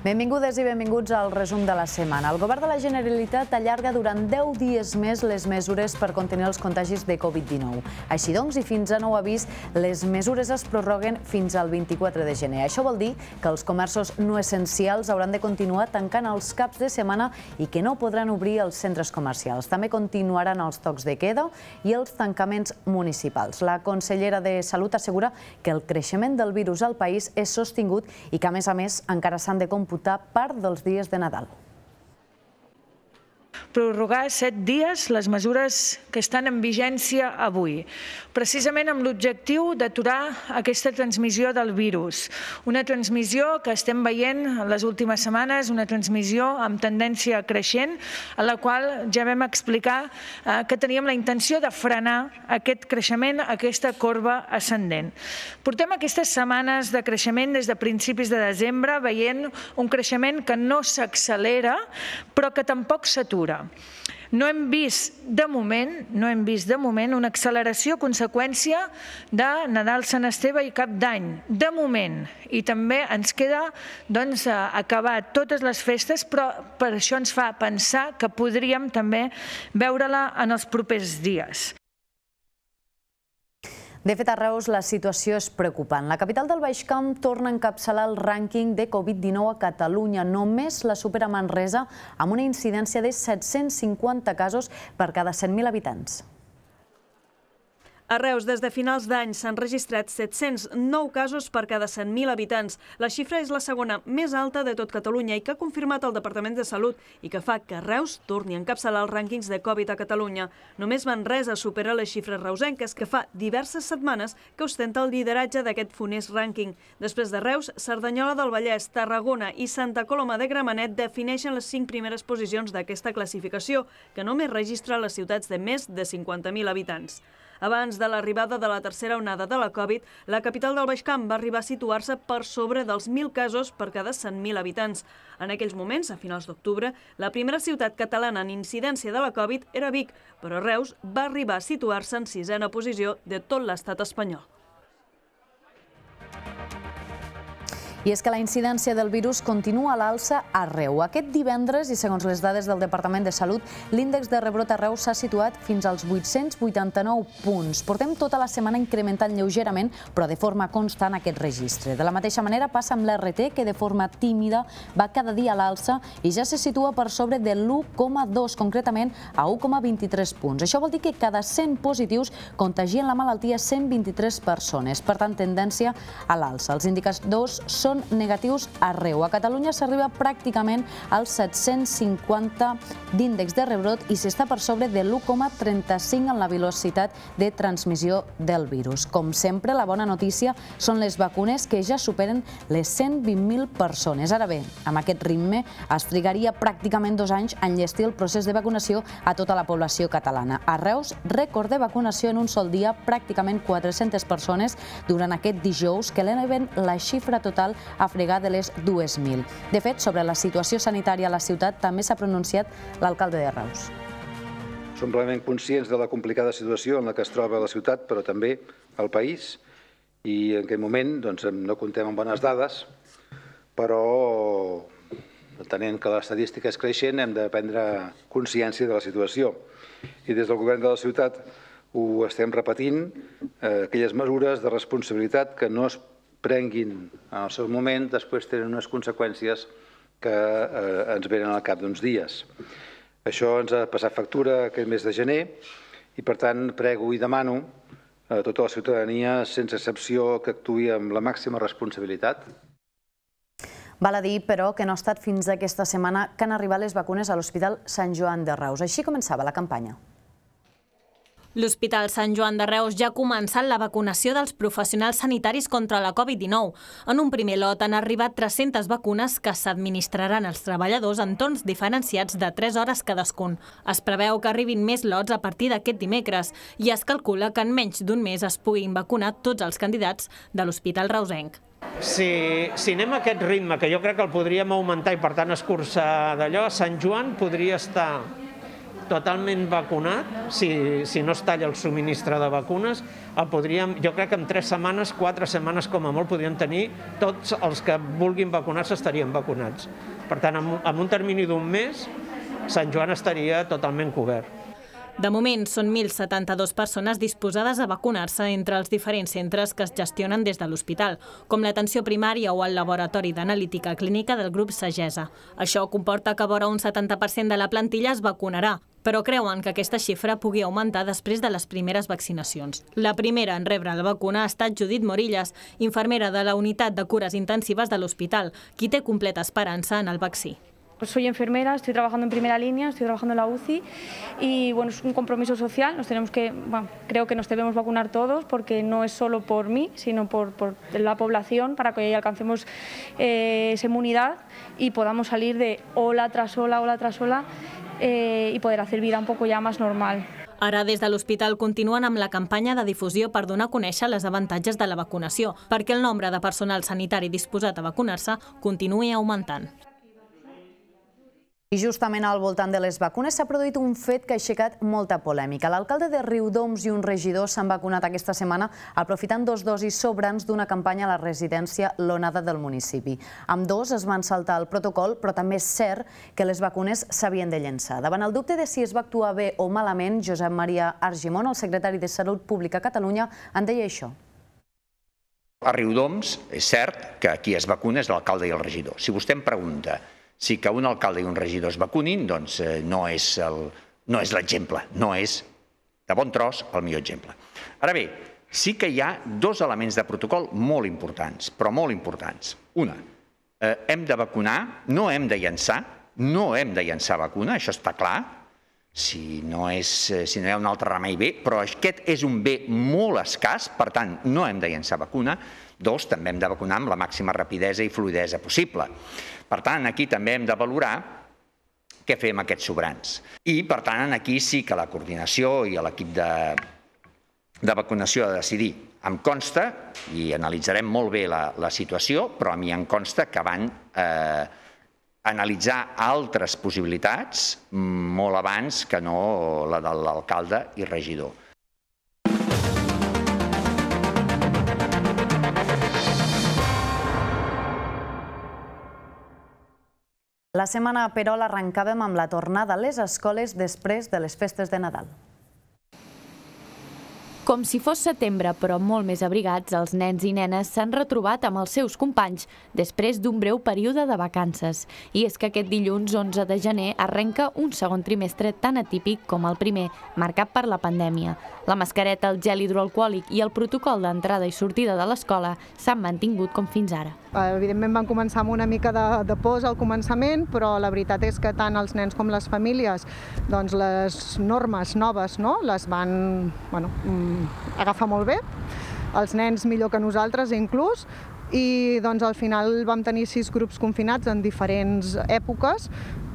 Benvingudes i benvinguts al resum de la setmana. El govern de la Generalitat allarga durant 10 dies més les mesures per contenir els contagis de Covid-19. Així doncs, i fins a nou avís, les mesures es prorroguen fins al 24 de gener. Això vol dir que els comerços no essencials hauran de continuar tancant els caps de setmana i que no podran obrir els centres comercials. També continuaran els tocs de queda i els tancaments municipals. La consellera de Salut assegura que el creixement del virus al país és sostingut i que, a més a més, encara s'han de comportar computar part dels dies de Nadal prorrogar set dies les mesures que estan en vigència avui, precisament amb l'objectiu d'aturar aquesta transmissió del virus. Una transmissió que estem veient en les últimes setmanes, una transmissió amb tendència creixent, a la qual ja vam explicar eh, que teníem la intenció de frenar aquest creixement, aquesta corba ascendent. Portem aquestes setmanes de creixement des de principis de desembre veient un creixement que no s'accelera, però que tampoc s'atura. No hem vist de moment, no hem vist de moment una acceleració conseqüència de Nadal, Sant Esteve i Cap d'Any. De moment. I també ens queda doncs, acabar totes les festes, però per això ens fa pensar que podríem també veure-la en els propers dies. De fet, a Reus la situació és preocupant. La capital del Baix Camp torna a encapçalar el rànquing de Covid-19 a Catalunya. Només la supera Manresa amb una incidència de 750 casos per cada 100.000 habitants. A Reus, des de finals d'any, s'han registrat 709 casos per cada 100.000 habitants. La xifra és la segona més alta de tot Catalunya i que ha confirmat el Departament de Salut i que fa que Reus torni a encapçalar els rànquings de Covid a Catalunya. Només Manresa supera les xifres reusenques, que fa diverses setmanes que ostenta el lideratge d'aquest funès rànquing. Després de Reus, Cerdanyola del Vallès, Tarragona i Santa Coloma de Gramenet defineixen les cinc primeres posicions d'aquesta classificació, que només registra les ciutats de més de 50.000 habitants. Abans de l'arribada de la tercera onada de la Covid, la capital del Baix Camp va arribar a situar-se per sobre dels 1.000 casos per cada 100.000 habitants. En aquells moments, a finals d'octubre, la primera ciutat catalana en incidència de la Covid era Vic, però Reus va arribar a situar-se en sisena posició de tot l'estat espanyol. I és que la incidència del virus continua a l'alça arreu. Aquest divendres, i segons les dades del Departament de Salut, l'índex de rebrot arreu s'ha situat fins als 889 punts. Portem tota la setmana incrementant lleugerament, però de forma constant aquest registre. De la mateixa manera passa amb l'RT, que de forma tímida va cada dia a l'alça i ja se situa per sobre de l'1,2, concretament a 1,23 punts. Això vol dir que cada 100 positius contagien la malaltia 123 persones. Per tant, tendència a l'alça. Els indicadors són són negatius arreu. A Catalunya s'arriba pràcticament als 750 d'índex de rebrot i s'està per sobre de l'1,35 en la velocitat de transmissió del virus. Com sempre, la bona notícia són les vacunes que ja superen les 120.000 persones. Ara bé, amb aquest ritme es trigaria pràcticament dos anys a enllestir el procés de vacunació a tota la població catalana. A Reus, rècord de vacunació en un sol dia, pràcticament 400 persones durant aquest dijous, que l'eleven la xifra total a fregar de les 2.000. De fet, sobre la situació sanitària a la ciutat també s'ha pronunciat l'alcalde de Reus. Som plenament conscients de la complicada situació en la que es troba la ciutat, però també el país, i en aquest moment doncs, no comptem amb bones dades, però entenent que l'estadística és creixent hem de prendre consciència de la situació. I des del govern de la ciutat ho estem repetint, eh, aquelles mesures de responsabilitat que no es prenguin en el seu moment, després tenen unes conseqüències que eh, ens venen al cap d'uns dies. Això ens ha passat factura aquest mes de gener i, per tant, prego i demano a tota la ciutadania, sense excepció, que actuï amb la màxima responsabilitat. Val a dir, però, que no ha estat fins aquesta setmana que han arribat les vacunes a l'Hospital Sant Joan de Reus. Així començava la campanya. L'Hospital Sant Joan de Reus ja ha començat la vacunació dels professionals sanitaris contra la Covid-19. En un primer lot han arribat 300 vacunes que s'administraran als treballadors en torns diferenciats de 3 hores cadascun. Es preveu que arribin més lots a partir d'aquest dimecres i es calcula que en menys d'un mes es puguin vacunar tots els candidats de l'Hospital Reusenc. Si, si anem a aquest ritme, que jo crec que el podríem augmentar i per tant escurçar d'allò, Sant Joan podria estar totalment vacunat, si, si no es talla el subministre de vacunes, el podríem, jo crec que en tres setmanes, quatre setmanes com a molt, podríem tenir tots els que vulguin vacunar-se estarien vacunats. Per tant, en, en un termini d'un mes, Sant Joan estaria totalment cobert. De moment, són 1.072 persones disposades a vacunar-se entre els diferents centres que es gestionen des de l'hospital, com l'atenció primària o el laboratori d'analítica clínica del grup Sagesa. Això comporta que vora un 70% de la plantilla es vacunarà, però creuen que aquesta xifra pugui augmentar després de les primeres vaccinacions. La primera en rebre la vacuna ha estat Judit Morillas, infermera de la unitat de cures intensives de l'hospital, qui té completa esperança en el vaccí. Soy enfermera, estoy trabajando en primera línea, estoy trabajando en la UCI y bueno, es un compromiso social, nos que, bueno, creo que nos debemos vacunar todos porque no es solo por mí, sino por, por la población para que alcancemos eh, esa inmunidad y podamos salir de ola tras ola, ola tras ola eh, y poder hacer vida un poco ya más normal. Ara, des de l'hospital, continuen amb la campanya de difusió per donar a conèixer les avantatges de la vacunació, perquè el nombre de personal sanitari disposat a vacunar-se continuï augmentant. I justament al voltant de les vacunes s'ha produït un fet que ha aixecat molta polèmica. L'alcalde de Riudoms i un regidor s'han vacunat aquesta setmana aprofitant dos dosis sobrants d'una campanya a la residència L'Onada del municipi. Amb dos es van saltar el protocol, però també és cert que les vacunes s'havien de llençar. Davant el dubte de si es va actuar bé o malament, Josep Maria Argimon, el secretari de Salut Pública a Catalunya, en deia això. A Riudoms és cert que qui es vacuna és l'alcalde i el regidor. Si vostè em pregunta si que un alcalde i un regidor es vacunin, doncs eh, no és el, no l'exemple, no és de bon tros el millor exemple. Ara bé, sí que hi ha dos elements de protocol molt importants, però molt importants. Una, eh, hem de vacunar, no hem de llançar, no hem de llançar vacuna, això està clar, si no, és, eh, si no hi ha un altre remei bé, però aquest és un bé molt escàs, per tant, no hem de llançar vacuna. Dos, també hem de vacunar amb la màxima rapidesa i fluidesa possible. Per tant, aquí també hem de valorar què fem amb aquests sobrants. I, per tant, aquí sí que la coordinació i l'equip de, de vacunació ha de decidir. Em consta, i analitzarem molt bé la, la situació, però a mi em consta que van eh, analitzar altres possibilitats molt abans que no la de l'alcalde i regidor. La setmana, però, l'arrencàvem amb la tornada a les escoles després de les festes de Nadal. Com si fos setembre, però molt més abrigats, els nens i nenes s'han retrobat amb els seus companys després d'un breu període de vacances. I és que aquest dilluns 11 de gener arrenca un segon trimestre tan atípic com el primer, marcat per la pandèmia. La mascareta, el gel hidroalcohòlic i el protocol d'entrada i sortida de l'escola s'han mantingut com fins ara. Evidentment vam començar amb una mica de, de pors al començament, però la veritat és que tant els nens com les famílies doncs les normes noves no? les van bueno, mm, agafar molt bé, els nens millor que nosaltres inclús, i doncs al final vam tenir sis grups confinats en diferents èpoques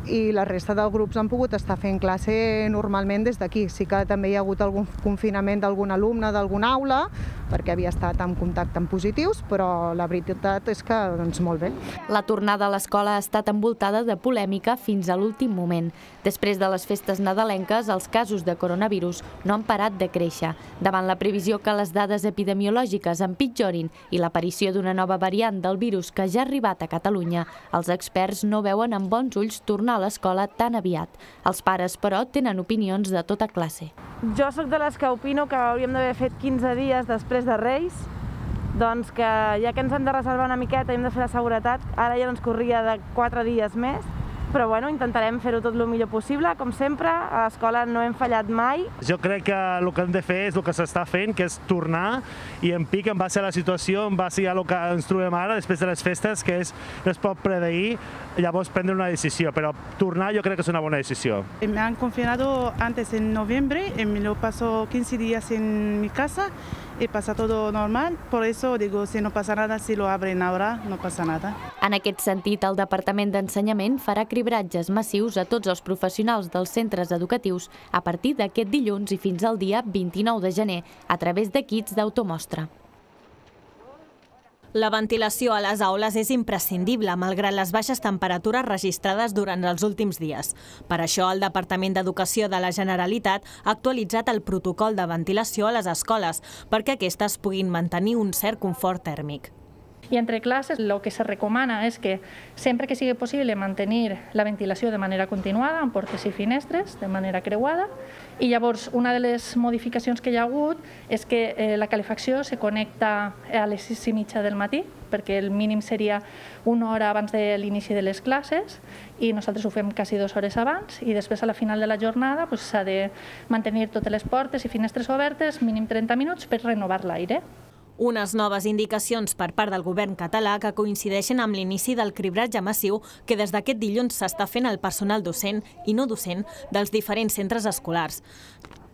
i la resta dels grups han pogut estar fent classe normalment des d'aquí. Sí que també hi ha hagut algun confinament d'algun alumne d'alguna aula, perquè havia estat en contacte amb positius, però la veritat és que doncs, molt bé. La tornada a l'escola ha estat envoltada de polèmica fins a l'últim moment. Després de les festes nadalenques, els casos de coronavirus no han parat de créixer. Davant la previsió que les dades epidemiològiques empitjorin i l'aparició d'una nova variant del virus que ja ha arribat a Catalunya, els experts no veuen amb bons ulls tornar a l'escola tan aviat. Els pares, però, tenen opinions de tota classe. Jo sóc de les que opino que hauríem d'haver fet 15 dies després de Reis, doncs que ja que ens hem de reservar una miqueta i hem de fer la seguretat, ara ja ens corria de 4 dies més, però bueno, intentarem fer-ho tot el millor possible, com sempre, a l'escola no hem fallat mai. Jo crec que el que hem de fer és el que s'està fent, que és tornar i en pic en base a la situació, en base a el que ens trobem ara, després de les festes, que és, no es pot predeir, llavors prendre una decisió, però tornar jo crec que és una bona decisió. Me han confinado antes en noviembre, y me lo paso 15 días en mi casa y pasa todo normal. Por eso digo, si no pasa nada, si lo abren ahora, no pasa nada. En aquest sentit, el Departament d'Ensenyament farà cribratges massius a tots els professionals dels centres educatius a partir d'aquest dilluns i fins al dia 29 de gener a través de kits d'automostra. La ventilació a les aules és imprescindible, malgrat les baixes temperatures registrades durant els últims dies. Per això, el Departament d'Educació de la Generalitat ha actualitzat el protocol de ventilació a les escoles perquè aquestes puguin mantenir un cert confort tèrmic. Y entre clases lo que se recomana es que sempre que sigui possible mantenir la ventilació de manera continuada amb portes i finestres, de manera creuada, i llavors una de les modificacions que hi ha hagut és que eh, la calefacció se connecta a les 6 i mitja del matí, perquè el mínim seria una hora abans de l'inici de les classes i nosaltres ho fem quasi dues hores abans i després a la final de la jornada s'ha pues, de mantenir totes les portes i finestres obertes mínim 30 minuts per renovar l'aire. Unes noves indicacions per part del govern català que coincideixen amb l'inici del cribratge massiu que des d'aquest dilluns s'està fent al personal docent i no docent dels diferents centres escolars.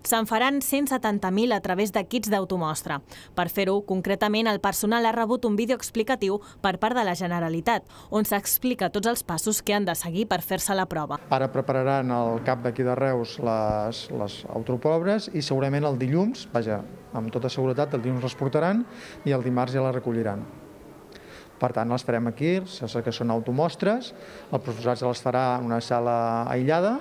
Se'n faran 170.000 a través de kits d'automostra. Per fer-ho, concretament, el personal ha rebut un vídeo explicatiu per part de la Generalitat, on s'explica tots els passos que han de seguir per fer-se la prova. Ara prepararan el CAP d'aquí de Reus les, les autoproves i segurament el dilluns, vaja, amb tota seguretat, el dilluns les portaran i el dimarts ja les recolliran. Per tant, les farem aquí, que són automostres, el professorat se les farà en una sala aïllada,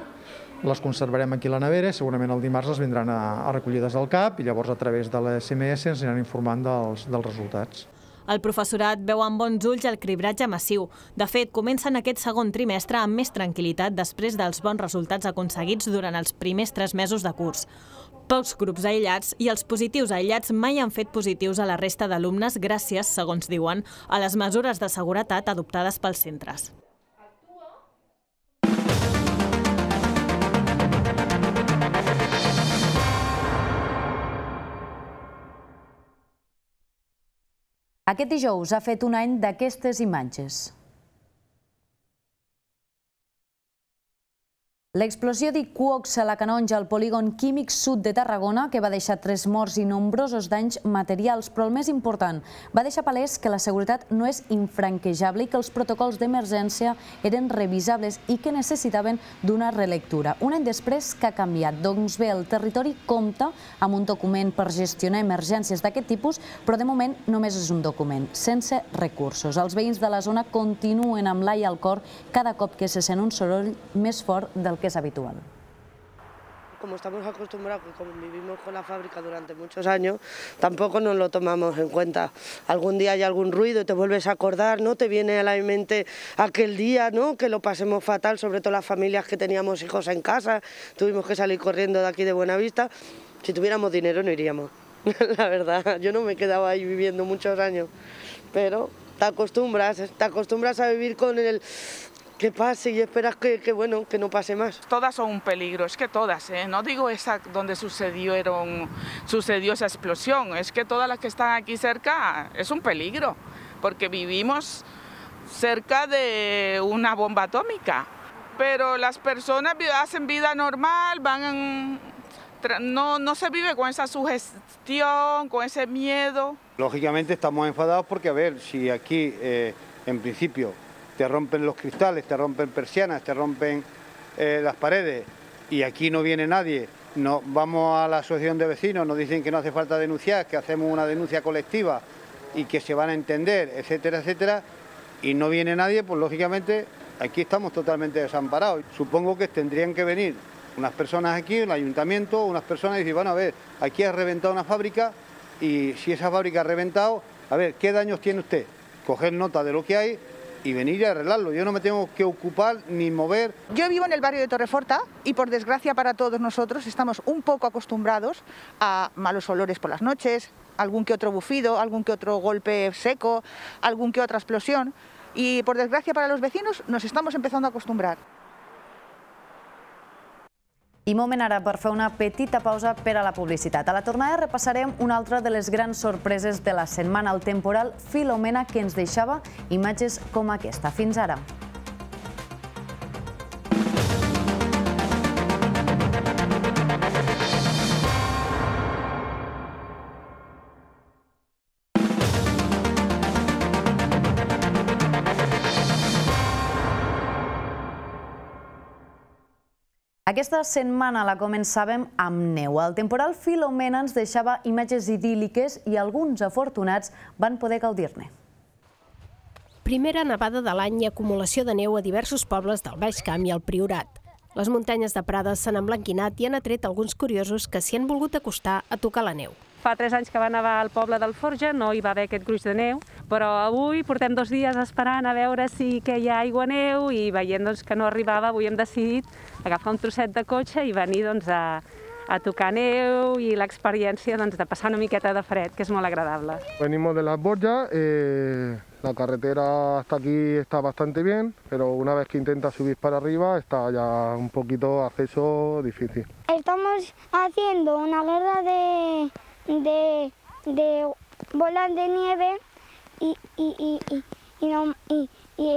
les conservarem aquí a la nevera i segurament el dimarts les vindran a, a recollides al CAP i llavors a través de la SMS ens aniran informant dels, dels resultats. El professorat veu amb bons ulls el cribratge massiu. De fet, comencen aquest segon trimestre amb més tranquil·litat després dels bons resultats aconseguits durant els primers tres mesos de curs. Pocs grups aïllats i els positius aïllats mai han fet positius a la resta d'alumnes gràcies, segons diuen, a les mesures de seguretat adoptades pels centres. Aquest dijous ha fet un any d'aquestes imatges. L'explosió d'Iquox a la Canonja al polígon químic sud de Tarragona, que va deixar tres morts i nombrosos danys materials, però el més important, va deixar palès que la seguretat no és infranquejable i que els protocols d'emergència eren revisables i que necessitaven d'una relectura. Un any després que ha canviat. Doncs bé, el territori compta amb un document per gestionar emergències d'aquest tipus, però de moment només és un document, sense recursos. Els veïns de la zona continuen amb l'ai al cor cada cop que se sent un soroll més fort del que es habitual. Como estamos acostumbrados, que como vivimos con la fábrica durante muchos años, tampoco nos lo tomamos en cuenta. Algún día hay algún ruido y te vuelves a acordar, ¿no? Te viene a la mente aquel día, ¿no? Que lo pasemos fatal, sobre todo las familias que teníamos hijos en casa, tuvimos que salir corriendo de aquí de Buenavista. Si tuviéramos dinero no iríamos, la verdad. Yo no me quedaba ahí viviendo muchos años, pero te acostumbras, te acostumbras a vivir con el que pase y esperas que, que, bueno, que no pase más. Todas son un peligro, es que todas, ¿eh? no digo esa donde sucedieron, sucedió esa explosión, es que todas las que están aquí cerca es un peligro, porque vivimos cerca de una bomba atómica, pero las personas hacen vida normal, van no, no se vive con esa sugestión, con ese miedo. Lógicamente estamos enfadados porque, a ver, si aquí eh, en principio te rompen los cristales, te rompen persianas, te rompen eh, las paredes y aquí no viene nadie, no, vamos a la asociación de vecinos, nos dicen que no hace falta denunciar, que hacemos una denuncia colectiva y que se van a entender, etcétera, etcétera, y no viene nadie, pues lógicamente aquí estamos totalmente desamparados. Supongo que tendrían que venir unas personas aquí, el ayuntamiento, unas personas y decir, bueno, a ver, aquí ha reventado una fábrica y si esa fábrica ha reventado, a ver, ¿qué daños tiene usted? Coger nota de lo que hay y venir a arreglarlo. Yo no me tengo que ocupar ni mover. Yo vivo en el barrio de Torreforta y por desgracia para todos nosotros estamos un poco acostumbrados a malos olores por las noches, algún que otro bufido, algún que otro golpe seco, algún que otra explosión y por desgracia para los vecinos nos estamos empezando a acostumbrar. I moment ara per fer una petita pausa per a la publicitat. A la tornada repassarem una altra de les grans sorpreses de la setmana, el temporal Filomena, que ens deixava imatges com aquesta. Fins ara. Aquesta setmana la començàvem amb neu. El temporal Filomena ens deixava imatges idíl·liques i alguns afortunats van poder gaudir-ne. primera nevada de l'any i acumulació de neu a diversos pobles del Baix Camp i el Priorat. Les muntanyes de Prades s'han emblanquinat i han atret alguns curiosos que s'hi han volgut acostar a tocar la neu. Fa tres anys que va nevar al poble del Forja, no hi va haver aquest gruix de neu, però avui portem dos dies esperant a veure si que hi ha aigua neu i veient doncs, que no arribava, avui hem decidit agafar un trosset de cotxe i venir doncs, a, a tocar neu i l'experiència doncs, de passar una miqueta de fred, que és molt agradable. Venimos de las Borjas, eh, la carretera hasta aquí está bastante bien, pero una vez que intenta subir para arriba está ya un poquito acceso difícil. Estamos haciendo una guerra de, de, de bolas de nieve y, y, y, y, no,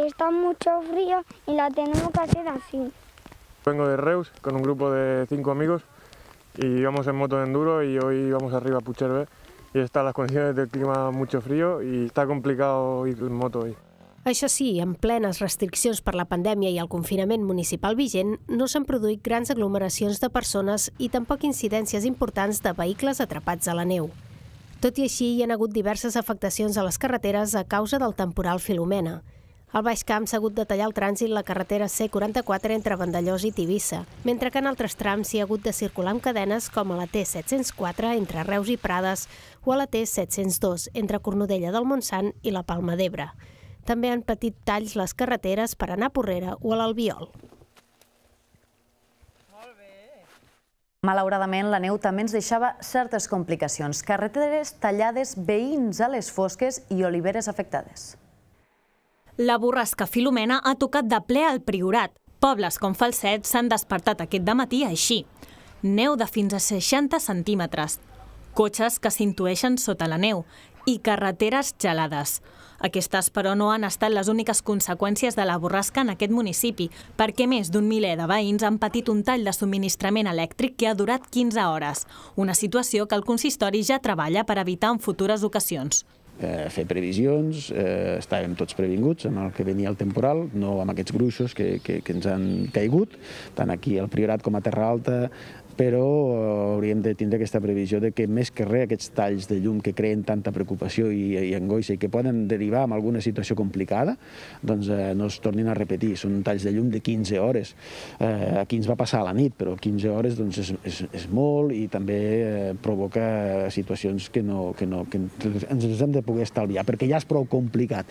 está mucho frío y la tenemos que hacer así. Vengo de Reus con un grupo de cinco amigos y vamos en moto de enduro y hoy vamos arriba a Pucherbe y están las condiciones del clima mucho frío y está complicado ir en moto hoy. Això sí, en plenes restriccions per la pandèmia i el confinament municipal vigent, no s'han produït grans aglomeracions de persones i tampoc incidències importants de vehicles atrapats a la neu. Tot i així, hi ha hagut diverses afectacions a les carreteres a causa del temporal Filomena. Al Baix Camp s'ha hagut de tallar el trànsit la carretera C44 entre Vandellós i Tivissa, mentre que en altres trams hi ha hagut de circular amb cadenes com a la T704 entre Reus i Prades o a la T702 entre Cornudella del Montsant i la Palma d'Ebre. També han patit talls les carreteres per anar a Porrera o a l'Albiol. Malauradament, la neu també ens deixava certes complicacions. Carreteres tallades, veïns a les fosques i oliveres afectades. La borrasca Filomena ha tocat de ple al Priorat. Pobles com Falset s'han despertat aquest matí així. Neu de fins a 60 centímetres. Cotxes que s'intueixen sota la neu i carreteres gelades. Aquestes, però, no han estat les úniques conseqüències de la borrasca en aquest municipi, perquè més d'un miler de veïns han patit un tall de subministrament elèctric que ha durat 15 hores, una situació que el consistori ja treballa per evitar en futures ocasions eh, fer previsions, eh, estàvem tots previnguts amb el que venia el temporal, no amb aquests gruixos que, que, que ens han caigut, tant aquí al Priorat com a Terra Alta, però hauríem de tindre aquesta previsió de que més que res aquests talls de llum que creen tanta preocupació i, i angoixa i que poden derivar en alguna situació complicada, doncs eh, no es tornin a repetir. Són talls de llum de 15 hores. Eh, aquí ens va passar a la nit, però 15 hores doncs, és, és, és molt i també eh, provoca situacions que, no, que, no, que ens hem de poder estalviar, perquè ja és prou complicat.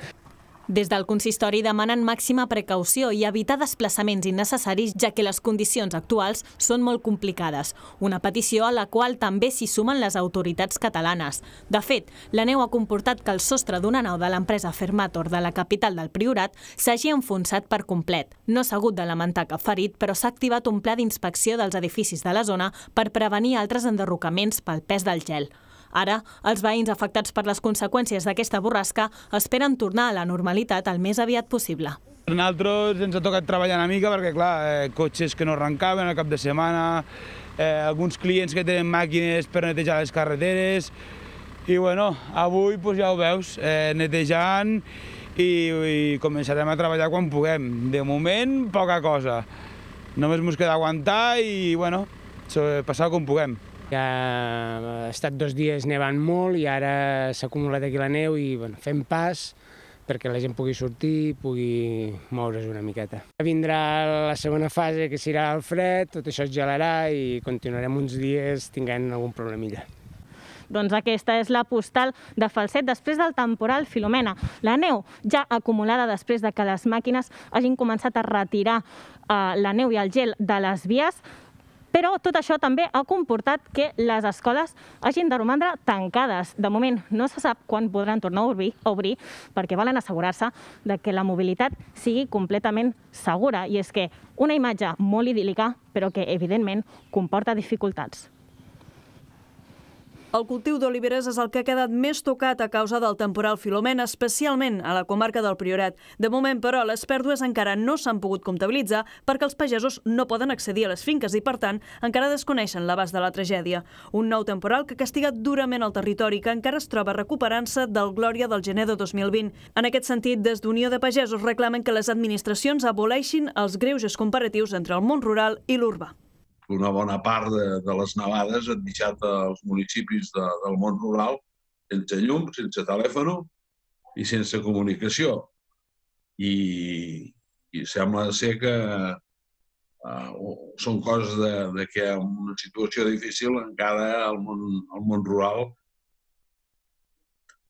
Des del consistori demanen màxima precaució i evitar desplaçaments innecessaris, ja que les condicions actuals són molt complicades. Una petició a la qual també s'hi sumen les autoritats catalanes. De fet, la neu ha comportat que el sostre d'una nau de l'empresa Fermator de la capital del Priorat s'hagi enfonsat per complet. No s'ha hagut de lamentar cap ferit, però s'ha activat un pla d'inspecció dels edificis de la zona per prevenir altres enderrocaments pel pes del gel. Ara, els veïns afectats per les conseqüències d'aquesta borrasca esperen tornar a la normalitat el més aviat possible. A nosaltres ens ha tocat treballar una mica perquè, clar, eh, cotxes que no arrencaven al cap de setmana, eh, alguns clients que tenen màquines per netejar les carreteres, i bueno, avui pues, ja ho veus, eh, netejant i, i començarem a treballar quan puguem. De moment, poca cosa. Només ens queda aguantar i, bueno, passar com puguem. Ja ha estat dos dies nevant molt i ara s'ha acumulat aquí la neu i bueno, fem pas perquè la gent pugui sortir i pugui moure's una miqueta. Vindrà la segona fase, que serà el fred, tot això es gelarà i continuarem uns dies tinguent algun problemilla. Doncs aquesta és la postal de Falset després del temporal Filomena. La neu ja acumulada després de que les màquines hagin començat a retirar eh, la neu i el gel de les vies però tot això també ha comportat que les escoles hagin de romandre tancades. De moment no se sap quan podran tornar a obrir, a obrir perquè volen assegurar-se de que la mobilitat sigui completament segura. I és que una imatge molt idíl·lica, però que evidentment comporta dificultats. El cultiu d'oliveres és el que ha quedat més tocat a causa del temporal Filomena, especialment a la comarca del Priorat. De moment, però, les pèrdues encara no s'han pogut comptabilitzar perquè els pagesos no poden accedir a les finques i, per tant, encara desconeixen l'abast de la tragèdia. Un nou temporal que ha castigat durament el territori que encara es troba recuperant-se del glòria del gener de 2020. En aquest sentit, des d'Unió de Pagesos reclamen que les administracions aboleixin els greuges comparatius entre el món rural i l'urbà una bona part de, de les nevades han deixat els municipis de, del món rural sense llum, sense telèfon i sense comunicació. i, i sembla ser que uh, són coses de, de que en una situació difícil encara al món, al món rural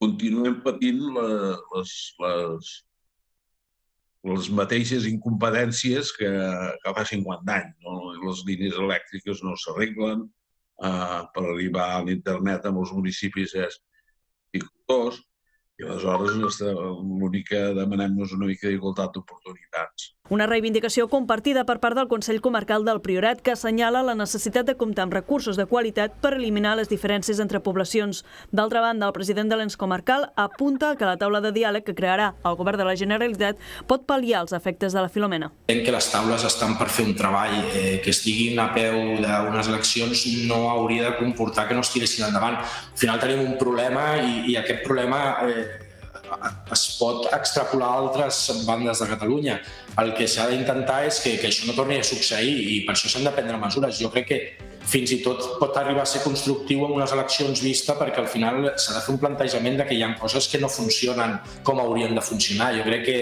continuem patint les, les, les mateixes incompetències que, que fa 50 anys. No? Les línies elèctriques no s'arreglen, eh, per arribar a l'internet en els municipis és dificultós, i aleshores l'únic que demanem és una mica d'igualtat d'oportunitats. Una reivindicació compartida per part del Consell Comarcal del Priorat que assenyala la necessitat de comptar amb recursos de qualitat per eliminar les diferències entre poblacions. D'altra banda, el president de l'ens comarcal apunta que la taula de diàleg que crearà el govern de la Generalitat pot pal·liar els efectes de la Filomena. Entenc que les taules estan per fer un treball eh, que estiguin a peu d'unes eleccions no hauria de comportar que no es tiressin endavant. Al final tenim un problema i, i aquest problema eh, es pot extrapolar a altres bandes de Catalunya. El que s'ha d'intentar és que, que això no torni a succeir i per això s'han de prendre mesures. Jo crec que fins i tot pot arribar a ser constructiu en unes eleccions vista perquè al final s'ha de fer un plantejament de que hi ha coses que no funcionen com haurien de funcionar. Jo crec que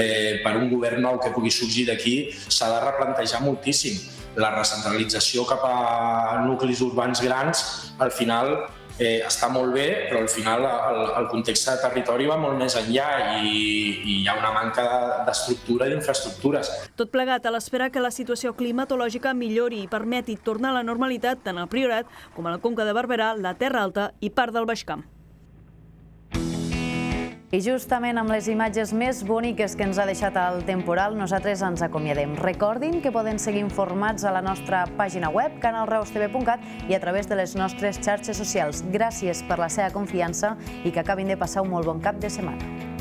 eh, per un govern nou que pugui sorgir d'aquí s'ha de replantejar moltíssim. La recentralització cap a nuclis urbans grans al final eh, està molt bé, però al final el, el context de territori va molt més enllà i, i hi ha una manca d'estructura i d'infraestructures. Tot plegat a l'espera que la situació climatològica millori i permeti tornar a la normalitat tant al Priorat com a la Conca de Barberà, la Terra Alta i part del Baix Camp. I justament amb les imatges més boniques que ens ha deixat el temporal, nosaltres ens acomiadem. Recordin que poden seguir informats a la nostra pàgina web, canalreustv.cat i a través de les nostres xarxes socials. Gràcies per la seva confiança i que acabin de passar un molt bon cap de setmana.